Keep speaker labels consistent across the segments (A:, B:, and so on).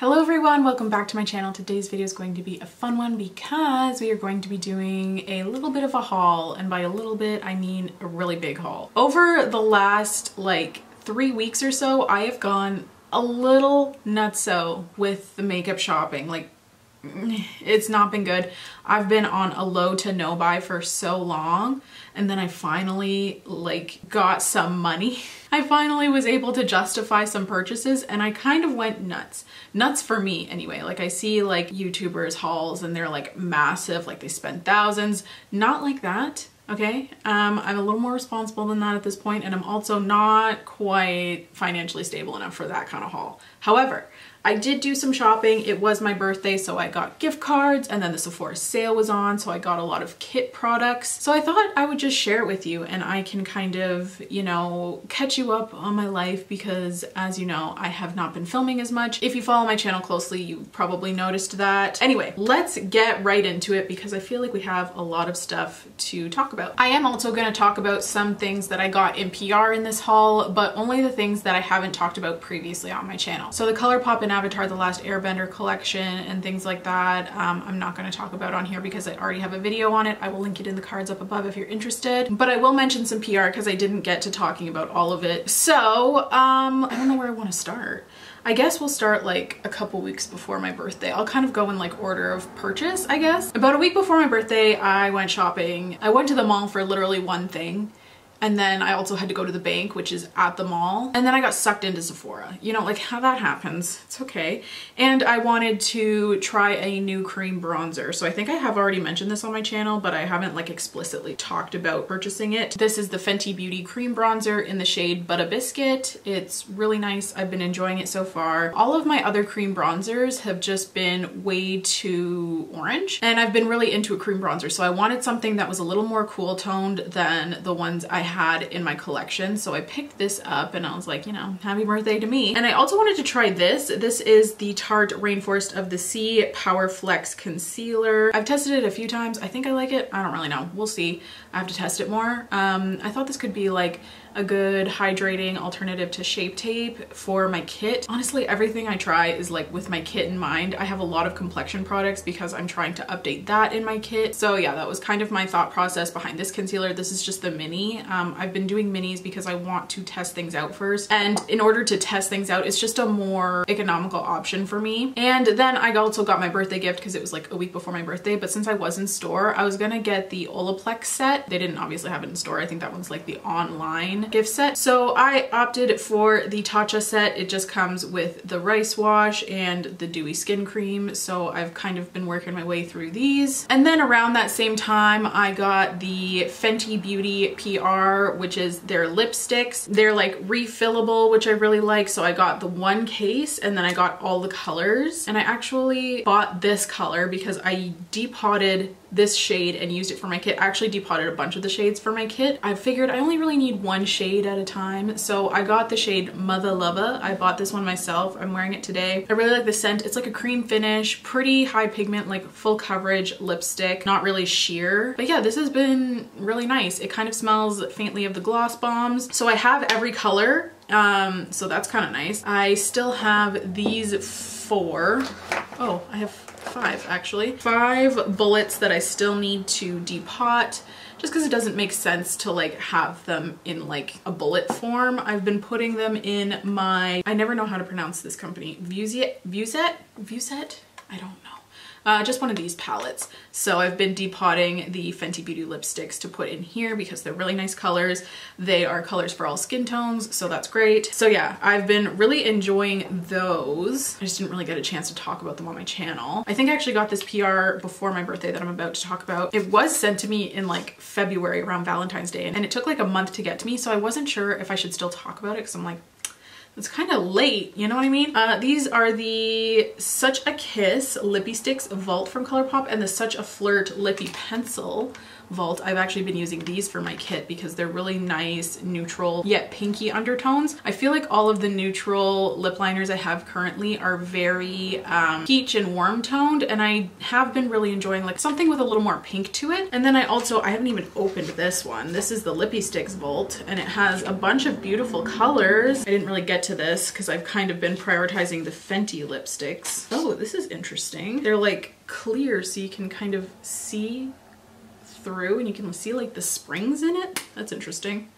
A: Hello everyone, welcome back to my channel. Today's video is going to be a fun one because we are going to be doing a little bit of a haul and by a little bit I mean a really big haul. Over the last like three weeks or so I have gone a little nutso with the makeup shopping like it's not been good. I've been on a low to no buy for so long and then I finally like got some money. I finally was able to justify some purchases and I kind of went nuts. Nuts for me anyway. Like I see like YouTubers hauls and they're like massive, like they spend thousands. Not like that okay? Um, I'm a little more responsible than that at this point and I'm also not quite financially stable enough for that kind of haul. However, I did do some shopping. It was my birthday, so I got gift cards and then the Sephora sale was on, so I got a lot of kit products. So I thought I would just share it with you and I can kind of, you know, catch you up on my life because as you know, I have not been filming as much. If you follow my channel closely, you probably noticed that. Anyway, let's get right into it because I feel like we have a lot of stuff to talk about. I am also gonna talk about some things that I got in PR in this haul, but only the things that I haven't talked about previously on my channel. So the ColourPop and Avatar The Last Airbender collection and things like that. Um, I'm not going to talk about on here because I already have a video on it. I will link it in the cards up above if you're interested. But I will mention some PR because I didn't get to talking about all of it. So um, I don't know where I want to start. I guess we'll start like a couple weeks before my birthday. I'll kind of go in like order of purchase, I guess. About a week before my birthday, I went shopping. I went to the mall for literally one thing and then I also had to go to the bank, which is at the mall. And then I got sucked into Sephora. You know, like how that happens. It's okay. And I wanted to try a new cream bronzer. So I think I have already mentioned this on my channel, but I haven't like explicitly talked about purchasing it. This is the Fenty Beauty cream bronzer in the shade Butta Biscuit. It's really nice. I've been enjoying it so far. All of my other cream bronzers have just been way too orange. And I've been really into a cream bronzer. So I wanted something that was a little more cool toned than the ones I had in my collection. So I picked this up and I was like, you know, happy birthday to me. And I also wanted to try this. This is the Tarte Rainforest of the Sea Power Flex Concealer. I've tested it a few times. I think I like it. I don't really know. We'll see. I have to test it more. Um, I thought this could be like a good hydrating alternative to Shape Tape for my kit. Honestly, everything I try is like with my kit in mind. I have a lot of complexion products because I'm trying to update that in my kit. So yeah, that was kind of my thought process behind this concealer. This is just the mini. Um, I've been doing minis because I want to test things out first. And in order to test things out, it's just a more economical option for me. And then I also got my birthday gift because it was like a week before my birthday. But since I was in store, I was gonna get the Olaplex set. They didn't obviously have it in store. I think that one's like the online gift set. So I opted for the Tatcha set. It just comes with the rice wash and the dewy skin cream. So I've kind of been working my way through these. And then around that same time, I got the Fenty Beauty PR, which is their lipsticks. They're like refillable, which I really like. So I got the one case and then I got all the colors. And I actually bought this color because I depotted this shade and used it for my kit. I actually depotted a bunch of the shades for my kit. I figured I only really need one shade at a time. So I got the shade Mutha Luva. I bought this one myself. I'm wearing it today. I really like the scent. It's like a cream finish, pretty high pigment, like full coverage lipstick, not really sheer. But yeah, this has been really nice. It kind of smells faintly of the gloss bombs. So I have every color um, so that's kind of nice. I still have these four. Oh, I have five actually. Five bullets that I still need to depot just because it doesn't make sense to like have them in like a bullet form. I've been putting them in my, I never know how to pronounce this company, Vuset, Vuset, Vuset? I don't know uh, just one of these palettes. So I've been depotting the Fenty Beauty lipsticks to put in here because they're really nice colors. They are colors for all skin tones, so that's great. So yeah, I've been really enjoying those. I just didn't really get a chance to talk about them on my channel. I think I actually got this PR before my birthday that I'm about to talk about. It was sent to me in like February around Valentine's Day and it took like a month to get to me, so I wasn't sure if I should still talk about it because I'm like, it's kind of late, you know what I mean? Uh, these are the Such a Kiss Lippie Stix Vault from ColourPop and the Such a Flirt Lippie Pencil Vault. I've actually been using these for my kit because they're really nice, neutral, yet pinky undertones. I feel like all of the neutral lip liners I have currently are very um, peach and warm toned and I have been really enjoying like something with a little more pink to it. And then I also, I haven't even opened this one. This is the Lippie Stix Vault and it has a bunch of beautiful colors. I didn't really get to this because I've kind of been prioritizing the Fenty lipsticks. Oh, this is interesting. They're like clear so you can kind of see through and you can see like the springs in it. That's interesting.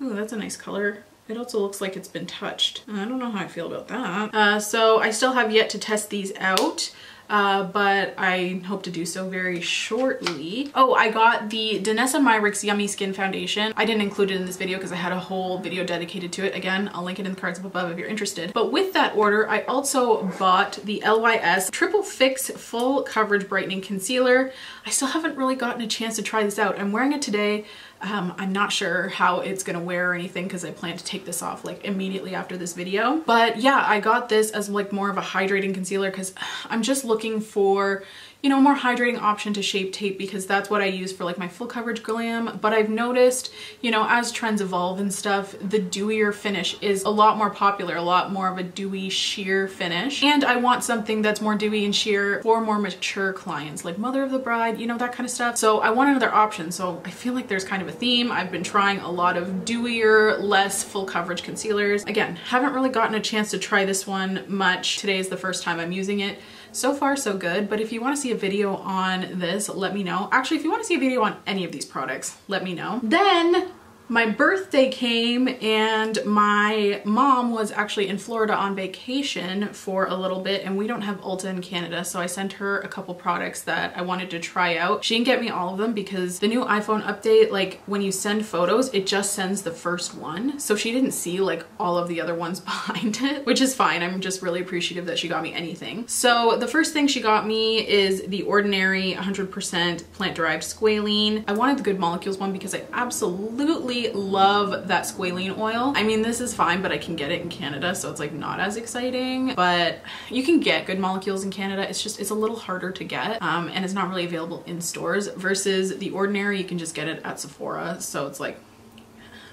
A: Oh, that's a nice color. It also looks like it's been touched. I don't know how I feel about that. Uh, so I still have yet to test these out uh, but I hope to do so very shortly. Oh, I got the Danessa Myricks Yummy Skin Foundation. I didn't include it in this video because I had a whole video dedicated to it. Again, I'll link it in the cards up above if you're interested. But with that order, I also bought the LYS Triple Fix Full Coverage Brightening Concealer. I still haven't really gotten a chance to try this out. I'm wearing it today. Um, I'm not sure how it's gonna wear or anything because I plan to take this off like immediately after this video. But yeah, I got this as like more of a hydrating concealer because I'm just looking for you know, more hydrating option to Shape Tape because that's what I use for like my full coverage glam. But I've noticed, you know, as trends evolve and stuff, the dewier finish is a lot more popular, a lot more of a dewy sheer finish. And I want something that's more dewy and sheer for more mature clients, like Mother of the Bride, you know, that kind of stuff. So I want another option. So I feel like there's kind of a theme. I've been trying a lot of dewier, less full coverage concealers. Again, haven't really gotten a chance to try this one much. Today is the first time I'm using it. So far so good, but if you wanna see a video on this, let me know. Actually, if you wanna see a video on any of these products, let me know. Then my birthday came and my mom was actually in Florida on vacation for a little bit and we don't have Ulta in Canada so I sent her a couple products that I wanted to try out. She didn't get me all of them because the new iPhone update like when you send photos it just sends the first one so she didn't see like all of the other ones behind it which is fine I'm just really appreciative that she got me anything. So the first thing she got me is the Ordinary 100% plant derived squalene. I wanted the Good Molecules one because I absolutely love that squalene oil. I mean, this is fine, but I can get it in Canada, so it's like not as exciting, but you can get good molecules in Canada. It's just, it's a little harder to get um, and it's not really available in stores versus the ordinary, you can just get it at Sephora. So it's like,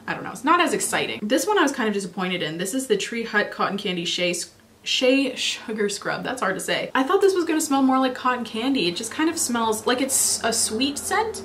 A: I don't know, it's not as exciting. This one I was kind of disappointed in. This is the Tree Hut Cotton Candy Shea Shea Sugar Scrub. That's hard to say. I thought this was gonna smell more like cotton candy. It just kind of smells like it's a sweet scent,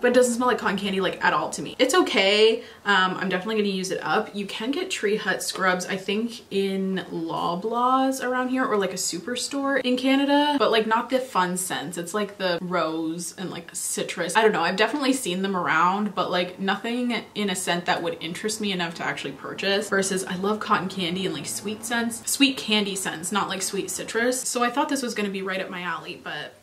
A: but it doesn't smell like cotton candy like at all to me. It's okay. Um, I'm definitely gonna use it up. You can get Tree Hut scrubs, I think in Loblaws around here or like a superstore in Canada, but like not the fun scents. It's like the rose and like citrus. I don't know, I've definitely seen them around, but like nothing in a scent that would interest me enough to actually purchase versus I love cotton candy and like sweet scents, sweet candy scents, not like sweet citrus. So I thought this was gonna be right up my alley, but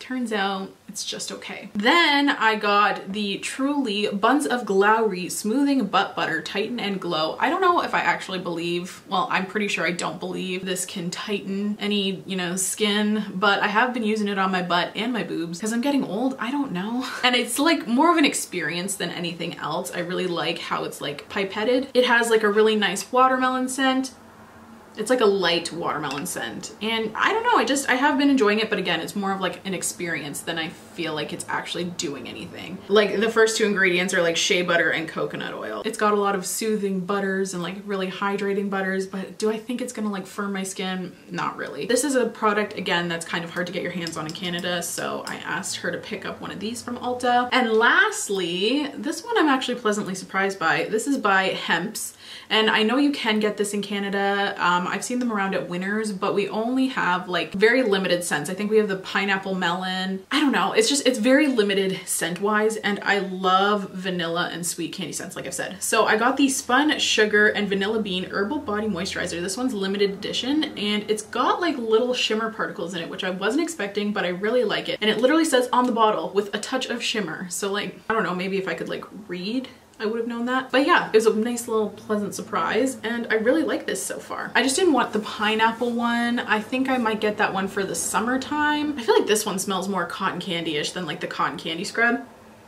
A: Turns out it's just okay. Then I got the Truly Buns of Glowry Smoothing Butt Butter Tighten and Glow. I don't know if I actually believe, well, I'm pretty sure I don't believe this can tighten any, you know, skin, but I have been using it on my butt and my boobs because I'm getting old. I don't know. And it's like more of an experience than anything else. I really like how it's like pipetted. It has like a really nice watermelon scent it's like a light watermelon scent. And I don't know, I just, I have been enjoying it, but again, it's more of like an experience than I feel like it's actually doing anything. Like the first two ingredients are like shea butter and coconut oil. It's got a lot of soothing butters and like really hydrating butters, but do I think it's gonna like firm my skin? Not really. This is a product, again, that's kind of hard to get your hands on in Canada, so I asked her to pick up one of these from Ulta. And lastly, this one I'm actually pleasantly surprised by. This is by Hempz. And I know you can get this in Canada. Um, I've seen them around at Winners, but we only have like very limited scents. I think we have the pineapple melon. I don't know. It's just, it's very limited scent wise. And I love vanilla and sweet candy scents, like I've said. So I got the Spun Sugar and Vanilla Bean Herbal Body Moisturizer. This one's limited edition and it's got like little shimmer particles in it, which I wasn't expecting, but I really like it. And it literally says on the bottle with a touch of shimmer. So like, I don't know, maybe if I could like read I would have known that. But yeah, it was a nice little pleasant surprise and I really like this so far. I just didn't want the pineapple one. I think I might get that one for the summertime. I feel like this one smells more cotton candy-ish than like the cotton candy scrub.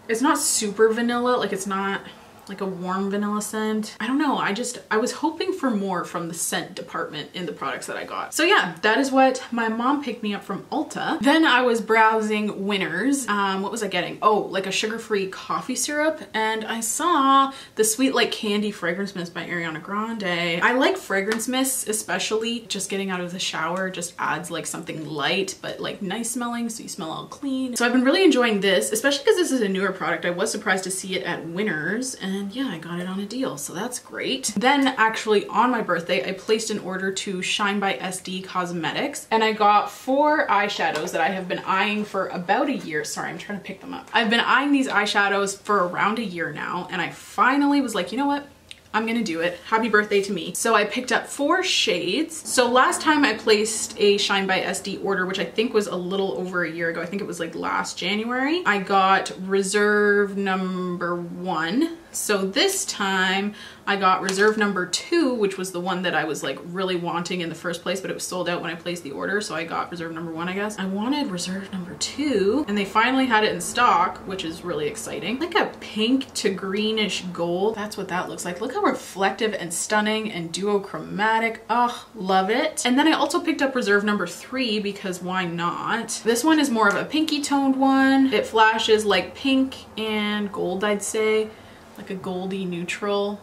A: It's not super vanilla, like it's not like a warm vanilla scent. I don't know, I just, I was hoping for more from the scent department in the products that I got. So yeah, that is what my mom picked me up from Ulta. Then I was browsing Winners. Um, what was I getting? Oh, like a sugar-free coffee syrup. And I saw the Sweet Like Candy Fragrance Mist by Ariana Grande. I like fragrance mists, especially just getting out of the shower just adds like something light, but like nice smelling, so you smell all clean. So I've been really enjoying this, especially because this is a newer product. I was surprised to see it at Winners and yeah, I got it on a deal, so that's great. Then actually on my birthday, I placed an order to Shine by SD Cosmetics and I got four eyeshadows that I have been eyeing for about a year. Sorry, I'm trying to pick them up. I've been eyeing these eyeshadows for around a year now and I finally was like, you know what? I'm gonna do it. Happy birthday to me. So I picked up four shades. So last time I placed a Shine by SD order, which I think was a little over a year ago. I think it was like last January. I got reserve number one so this time I got reserve number two, which was the one that I was like really wanting in the first place, but it was sold out when I placed the order. So I got reserve number one, I guess. I wanted reserve number two and they finally had it in stock, which is really exciting. Like a pink to greenish gold. That's what that looks like. Look how reflective and stunning and duochromatic. Oh, love it. And then I also picked up reserve number three because why not? This one is more of a pinky toned one. It flashes like pink and gold, I'd say like a goldy neutral.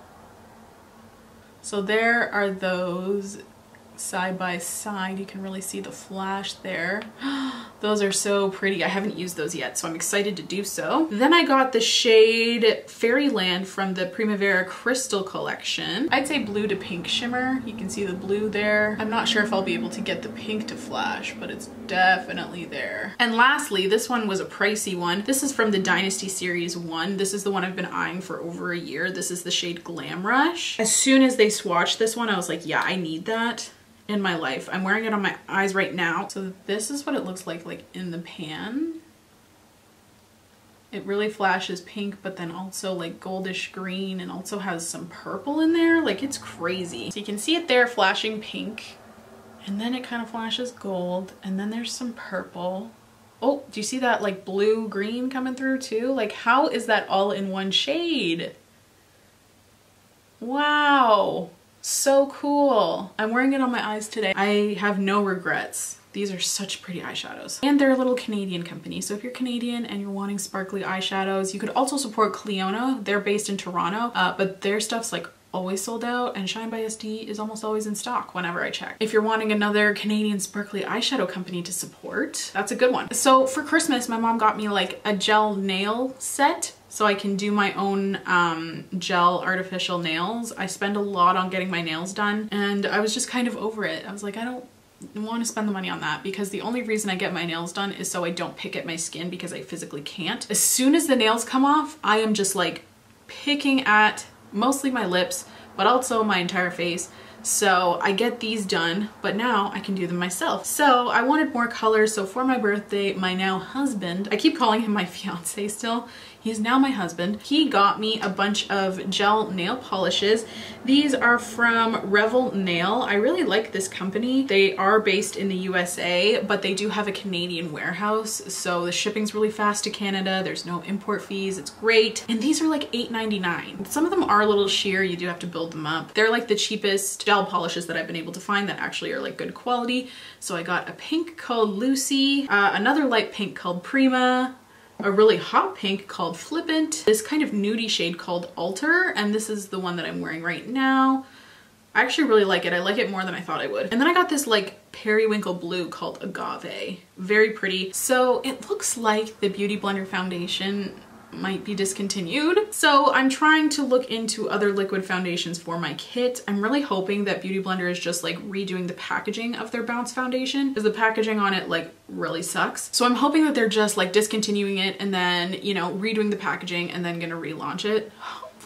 A: So there are those side by side. You can really see the flash there. those are so pretty. I haven't used those yet, so I'm excited to do so. Then I got the shade Fairyland from the Primavera Crystal collection. I'd say blue to pink shimmer. You can see the blue there. I'm not sure if I'll be able to get the pink to flash, but it's definitely there. And lastly, this one was a pricey one. This is from the Dynasty Series 1. This is the one I've been eyeing for over a year. This is the shade Glam Rush. As soon as they swatched this one, I was like, yeah, I need that in my life. I'm wearing it on my eyes right now. So this is what it looks like like in the pan. It really flashes pink, but then also like goldish green and also has some purple in there. Like it's crazy. So you can see it there flashing pink and then it kind of flashes gold and then there's some purple. Oh, do you see that like blue green coming through too? Like how is that all in one shade? Wow. So cool. I'm wearing it on my eyes today. I have no regrets. These are such pretty eyeshadows. And they're a little Canadian company. So if you're Canadian and you're wanting sparkly eyeshadows, you could also support Clionadh. They're based in Toronto, uh, but their stuff's like always sold out and Shine by SD is almost always in stock whenever I check. If you're wanting another Canadian sparkly eyeshadow company to support, that's a good one. So for Christmas, my mom got me like a gel nail set so I can do my own um, gel artificial nails. I spend a lot on getting my nails done and I was just kind of over it. I was like, I don't want to spend the money on that because the only reason I get my nails done is so I don't pick at my skin because I physically can't. As soon as the nails come off, I am just like picking at mostly my lips, but also my entire face. So I get these done, but now I can do them myself. So I wanted more colors. So for my birthday, my now husband, I keep calling him my fiance still. He's now my husband. He got me a bunch of gel nail polishes. These are from Revel Nail. I really like this company. They are based in the USA, but they do have a Canadian warehouse. So the shipping's really fast to Canada. There's no import fees. It's great. And these are like $8.99. Some of them are a little sheer. You do have to build them up. They're like the cheapest gel polishes that I've been able to find that actually are like good quality. So I got a pink called Lucy, uh, another light pink called Prima, a really hot pink called Flippant, this kind of nudie shade called Alter, and this is the one that I'm wearing right now. I actually really like it. I like it more than I thought I would. And then I got this like periwinkle blue called Agave. Very pretty. So it looks like the Beauty Blender foundation might be discontinued. So I'm trying to look into other liquid foundations for my kit. I'm really hoping that Beauty Blender is just like redoing the packaging of their Bounce foundation because the packaging on it like really sucks. So I'm hoping that they're just like discontinuing it and then, you know, redoing the packaging and then gonna relaunch it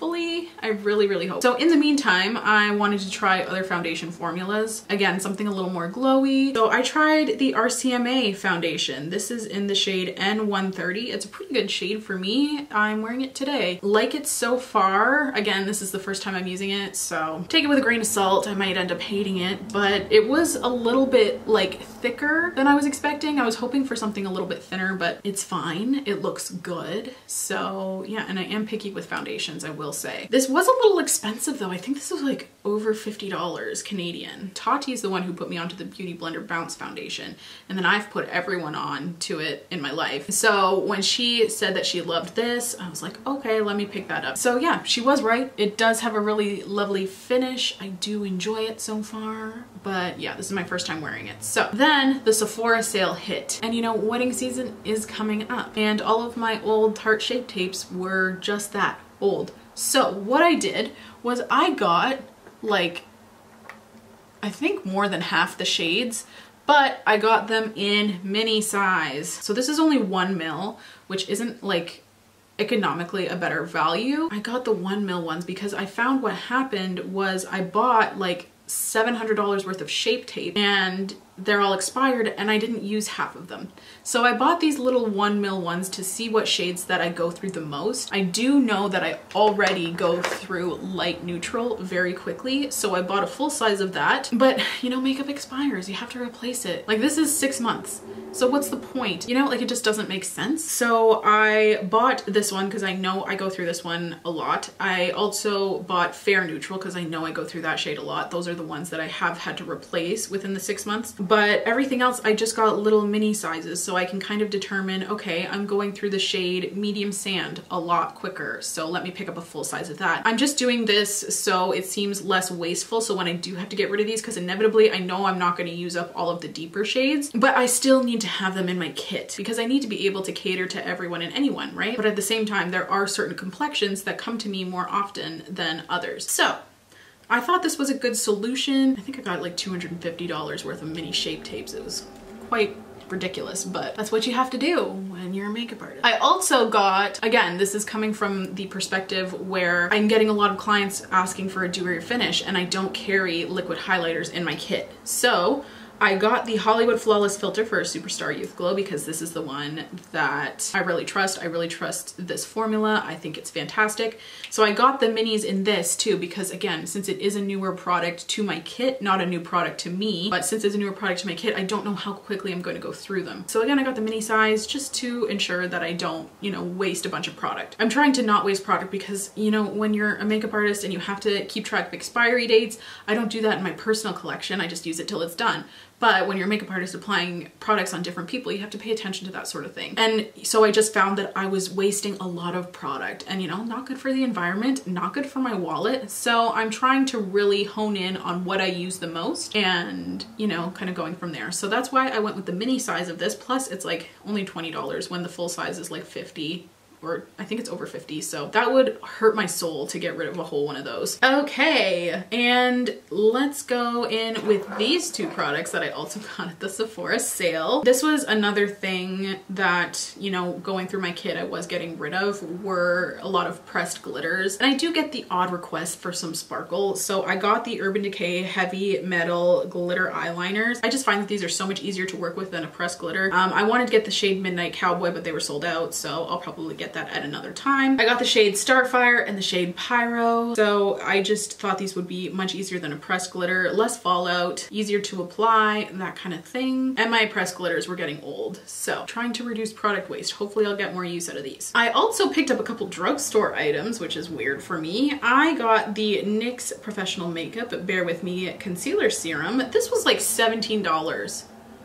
A: hopefully. I really, really hope. So in the meantime, I wanted to try other foundation formulas. Again, something a little more glowy. So I tried the RCMA foundation. This is in the shade N130. It's a pretty good shade for me. I'm wearing it today. Like it so far. Again, this is the first time I'm using it, so take it with a grain of salt. I might end up hating it, but it was a little bit like thicker than I was expecting. I was hoping for something a little bit thinner, but it's fine. It looks good. So yeah, and I am picky with foundations, I will will say. This was a little expensive though. I think this was like over $50 Canadian. Tati is the one who put me onto the Beauty Blender Bounce Foundation and then I've put everyone on to it in my life. So when she said that she loved this, I was like, okay, let me pick that up. So yeah, she was right. It does have a really lovely finish. I do enjoy it so far, but yeah, this is my first time wearing it. So then the Sephora sale hit and you know, wedding season is coming up and all of my old Tarte Shape Tapes were just that, old. So what I did was I got like, I think more than half the shades, but I got them in mini size. So this is only one mil, which isn't like economically a better value. I got the one mil ones because I found what happened was I bought like $700 worth of shape tape and they're all expired and I didn't use half of them. So I bought these little one mil ones to see what shades that I go through the most. I do know that I already go through light neutral very quickly. So I bought a full size of that, but you know, makeup expires, you have to replace it. Like this is six months. So what's the point? You know, like it just doesn't make sense. So I bought this one because I know I go through this one a lot. I also bought Fair Neutral because I know I go through that shade a lot. Those are the ones that I have had to replace within the six months but everything else I just got little mini sizes so I can kind of determine, okay, I'm going through the shade medium sand a lot quicker. So let me pick up a full size of that. I'm just doing this so it seems less wasteful. So when I do have to get rid of these, because inevitably I know I'm not going to use up all of the deeper shades, but I still need to have them in my kit because I need to be able to cater to everyone and anyone, right? But at the same time, there are certain complexions that come to me more often than others. So I thought this was a good solution. I think I got like $250 worth of mini shape tapes. It was quite ridiculous, but that's what you have to do when you're a makeup artist. I also got, again, this is coming from the perspective where I'm getting a lot of clients asking for a dewy finish and I don't carry liquid highlighters in my kit. So I got the Hollywood Flawless Filter for Superstar Youth Glow because this is the one that I really trust. I really trust this formula. I think it's fantastic. So I got the minis in this too because again, since it is a newer product to my kit, not a new product to me, but since it's a newer product to my kit, I don't know how quickly I'm going to go through them. So again, I got the mini size just to ensure that I don't, you know, waste a bunch of product. I'm trying to not waste product because, you know, when you're a makeup artist and you have to keep track of expiry dates, I don't do that in my personal collection. I just use it till it's done. But when you're a makeup artist applying products on different people, you have to pay attention to that sort of thing. And so I just found that I was wasting a lot of product and you know, not good for the environment, not good for my wallet. So I'm trying to really hone in on what I use the most and, you know, kind of going from there. So that's why I went with the mini size of this. Plus it's like only $20 when the full size is like 50 or I think it's over 50. So that would hurt my soul to get rid of a whole one of those. Okay, and let's go in with these two products that I also got at the Sephora sale. This was another thing that, you know, going through my kit I was getting rid of were a lot of pressed glitters. And I do get the odd request for some sparkle. So I got the Urban Decay Heavy Metal Glitter Eyeliners. I just find that these are so much easier to work with than a pressed glitter. Um, I wanted to get the shade Midnight Cowboy, but they were sold out. So I'll probably get that at another time. I got the shade Starfire and the shade Pyro. So I just thought these would be much easier than a pressed glitter, less fallout, easier to apply, that kind of thing. And my pressed glitters were getting old. So trying to reduce product waste. Hopefully I'll get more use out of these. I also picked up a couple drugstore items, which is weird for me. I got the NYX Professional Makeup Bear With Me Concealer Serum. This was like $17.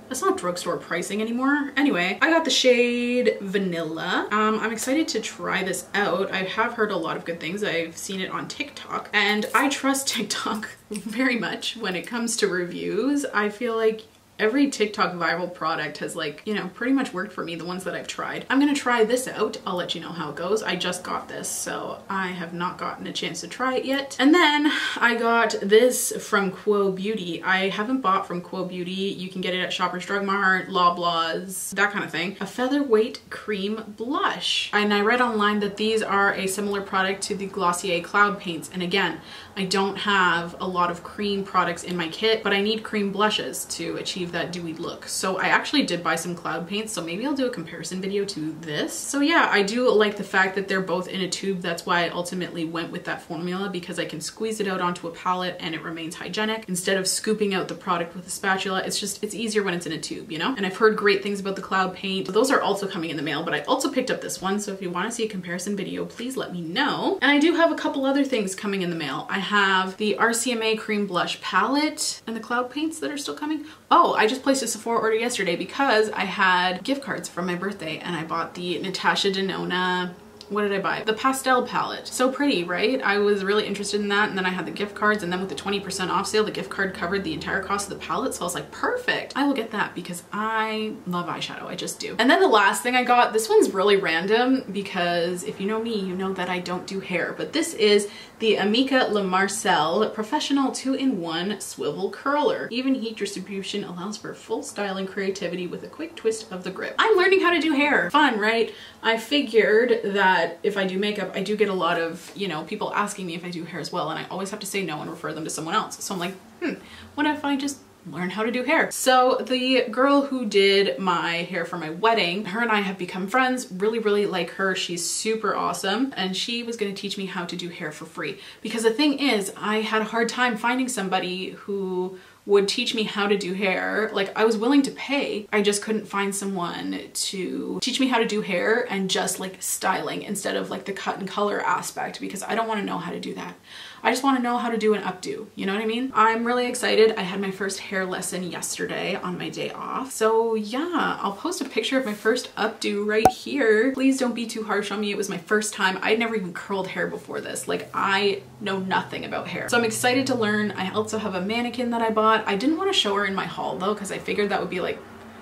A: That's not drugstore pricing anymore. Anyway, I got the shade Vanilla. Um, I'm excited to try this out. I have heard a lot of good things. I've seen it on TikTok and I trust TikTok very much when it comes to reviews. I feel like every TikTok viral product has like, you know, pretty much worked for me, the ones that I've tried. I'm gonna try this out. I'll let you know how it goes. I just got this, so I have not gotten a chance to try it yet. And then I got this from Quo Beauty. I haven't bought from Quo Beauty. You can get it at Shoppers Drug Mart, Loblaws, that kind of thing. A featherweight cream blush. And I read online that these are a similar product to the Glossier Cloud Paints. And again, I don't have a lot of cream products in my kit, but I need cream blushes to achieve that dewy look. So I actually did buy some cloud paints, so maybe I'll do a comparison video to this. So yeah, I do like the fact that they're both in a tube. That's why I ultimately went with that formula because I can squeeze it out onto a palette and it remains hygienic. Instead of scooping out the product with a spatula, it's just, it's easier when it's in a tube, you know? And I've heard great things about the cloud paint. So those are also coming in the mail, but I also picked up this one. So if you wanna see a comparison video, please let me know. And I do have a couple other things coming in the mail. I have the RCMA Cream Blush Palette and the cloud paints that are still coming. Oh, I just placed a Sephora order yesterday because I had gift cards from my birthday and I bought the Natasha Denona what did I buy? The pastel palette. So pretty, right? I was really interested in that and then I had the gift cards and then with the 20% off sale, the gift card covered the entire cost of the palette. So I was like, perfect. I will get that because I love eyeshadow. I just do. And then the last thing I got, this one's really random because if you know me, you know that I don't do hair, but this is the Amika Le Marcel Professional 2-in-1 Swivel Curler. Even heat distribution allows for full style and creativity with a quick twist of the grip. I'm learning how to do hair. Fun, right? I figured that if I do makeup, I do get a lot of, you know, people asking me if I do hair as well, and I always have to say no and refer them to someone else. So I'm like, hmm, what if I just learn how to do hair. So the girl who did my hair for my wedding, her and I have become friends, really, really like her. She's super awesome. And she was gonna teach me how to do hair for free. Because the thing is, I had a hard time finding somebody who would teach me how to do hair. Like I was willing to pay, I just couldn't find someone to teach me how to do hair and just like styling instead of like the cut and color aspect because I don't wanna know how to do that. I just wanna know how to do an updo, you know what I mean? I'm really excited. I had my first hair lesson yesterday on my day off. So yeah, I'll post a picture of my first updo right here. Please don't be too harsh on me. It was my first time. I'd never even curled hair before this. Like I know nothing about hair. So I'm excited to learn. I also have a mannequin that I bought I didn't want to show her in my haul though because I figured that would be like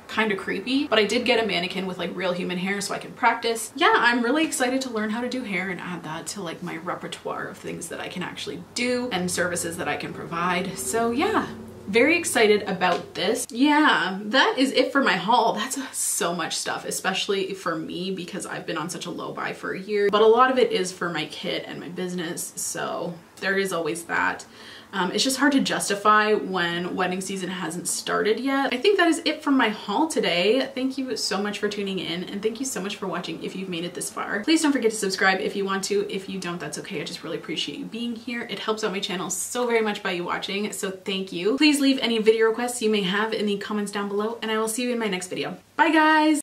A: kind of creepy, but I did get a mannequin with like real human hair so I can practice. Yeah, I'm really excited to learn how to do hair and add that to like my repertoire of things that I can actually do and services that I can provide. So yeah, very excited about this. Yeah, that is it for my haul. That's so much stuff, especially for me because I've been on such a low buy for a year, but a lot of it is for my kit and my business. So there is always that. Um, it's just hard to justify when wedding season hasn't started yet. I think that is it from my haul today. Thank you so much for tuning in and thank you so much for watching if you've made it this far. Please don't forget to subscribe if you want to. If you don't, that's okay. I just really appreciate you being here. It helps out my channel so very much by you watching, so thank you. Please leave any video requests you may have in the comments down below and I will see you in my next video. Bye guys!